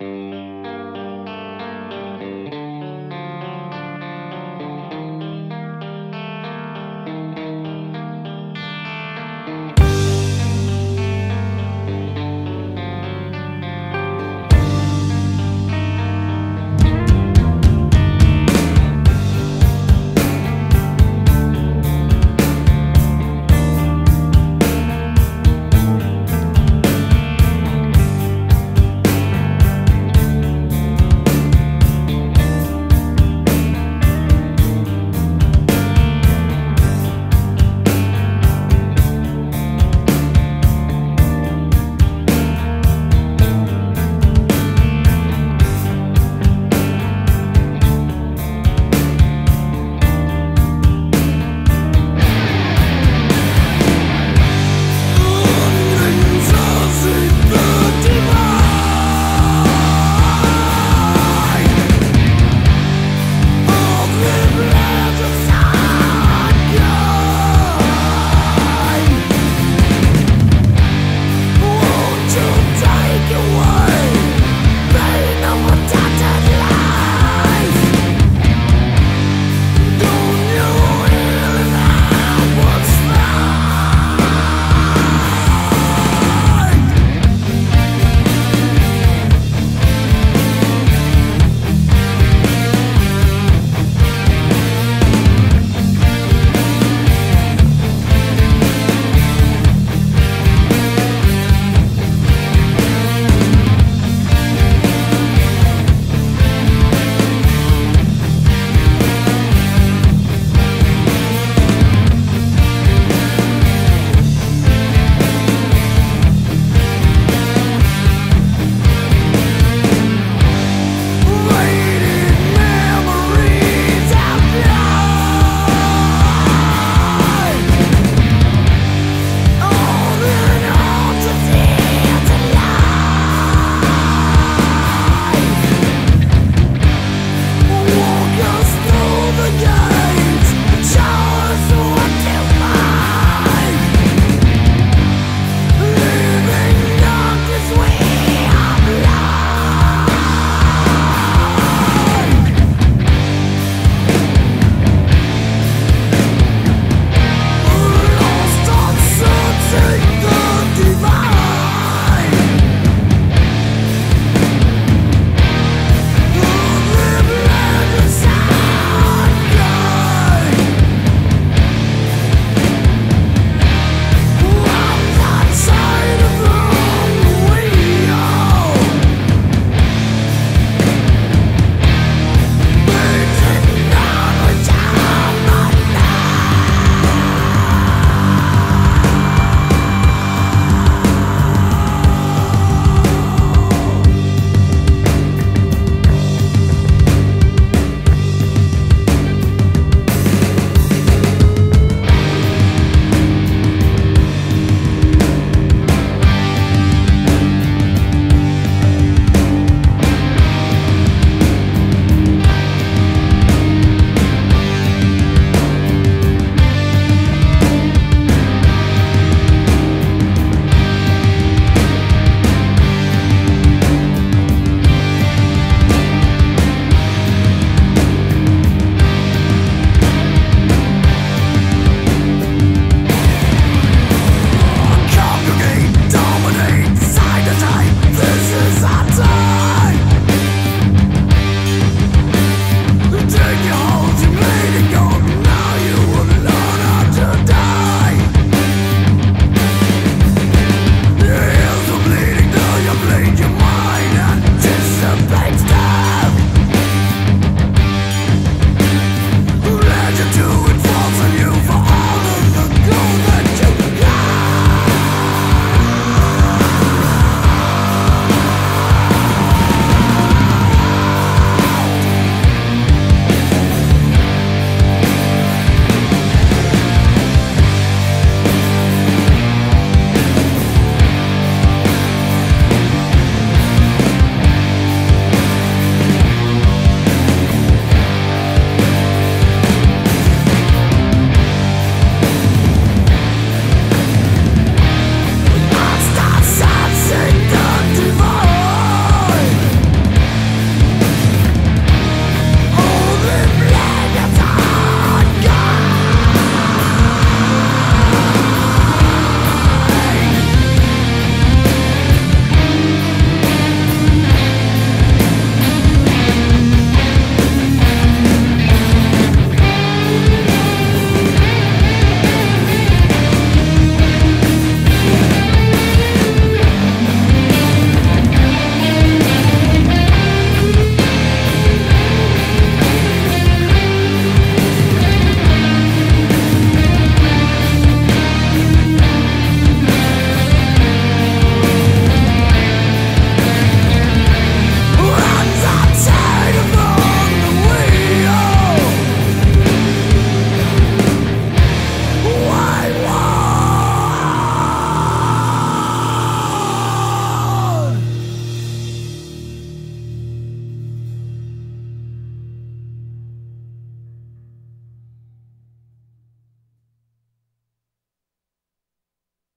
you